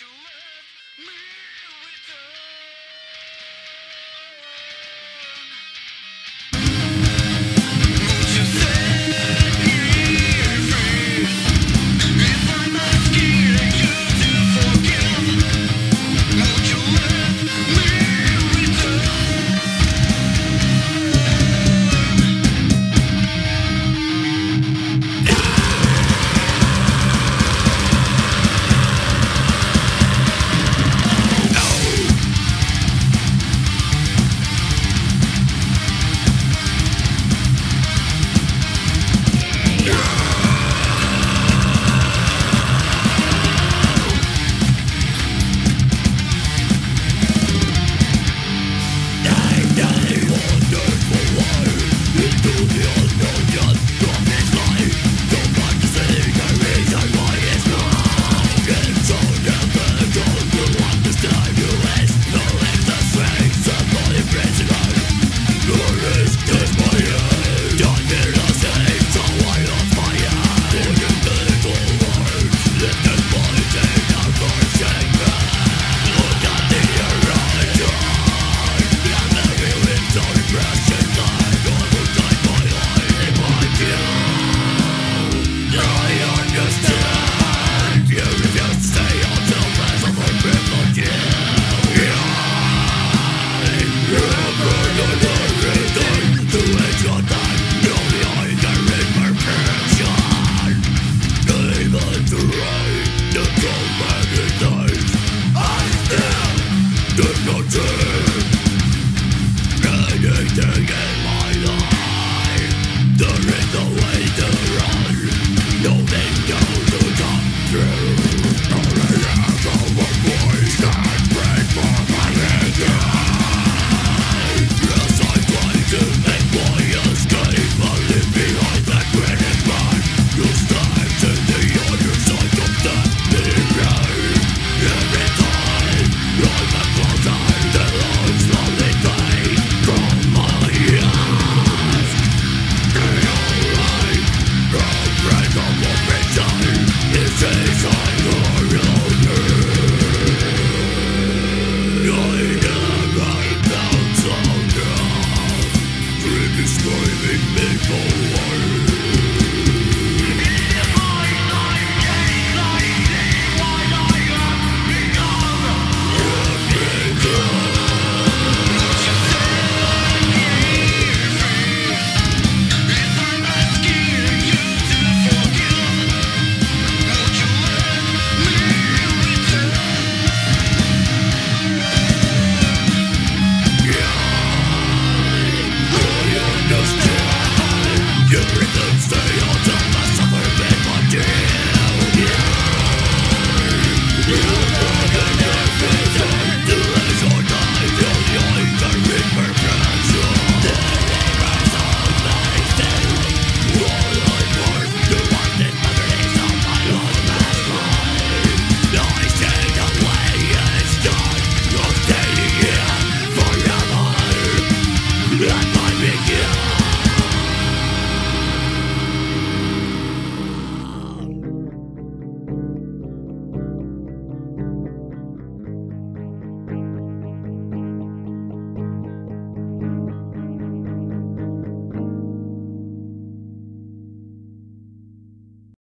Into the in the day